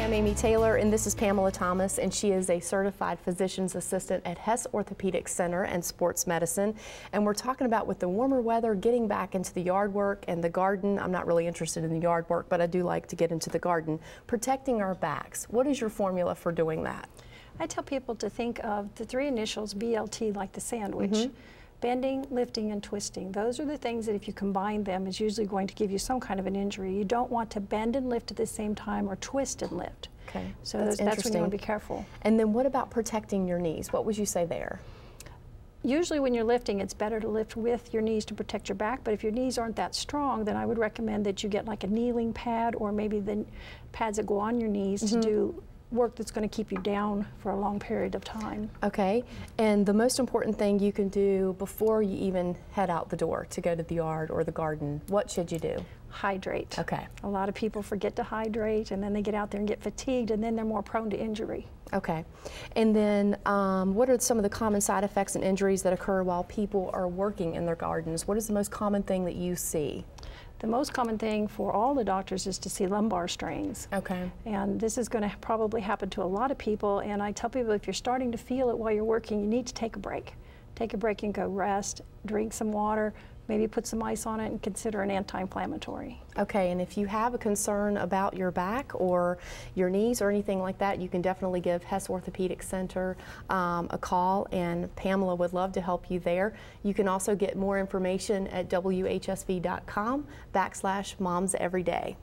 I'm Amy Taylor, and this is Pamela Thomas, and she is a certified physician's assistant at Hess Orthopedic Center and Sports Medicine. And we're talking about with the warmer weather, getting back into the yard work and the garden. I'm not really interested in the yard work, but I do like to get into the garden. Protecting our backs. What is your formula for doing that? I tell people to think of the three initials BLT like the sandwich. Mm -hmm. Bending, lifting, and twisting. Those are the things that if you combine them is usually going to give you some kind of an injury. You don't want to bend and lift at the same time or twist and lift. Okay, so that's, that's when you want to be careful. And then what about protecting your knees? What would you say there? Usually when you're lifting, it's better to lift with your knees to protect your back, but if your knees aren't that strong, then I would recommend that you get like a kneeling pad or maybe the pads that go on your knees mm -hmm. to mm-hmm. do work that's going to keep you down for a long period of time. Okay, and the most important thing you can do before you even head out the door to go to the yard or the garden, what should you do? Hydrate. Okay. A lot of people forget to hydrate and then they get out there and get fatigued and then they're more prone to injury. Okay. And then um, what are some of the common side effects and injuries that occur while people are working in their gardens? What is the most common thing that you see? The most common thing for all the doctors is to see lumbar strains. Okay. And this is going to probably happen to a lot of people. And I tell people if you're starting to feel it while you're working, you need to take a break. Take a break and go rest, drink some water, maybe put some ice on it and consider an anti-inflammatory. Okay, and if you have a concern about your back or your knees or anything like that, you can definitely give Hess Orthopedic Center um, a call and Pamela would love to help you there. You can also get more information at whsv.com backslash moms every day.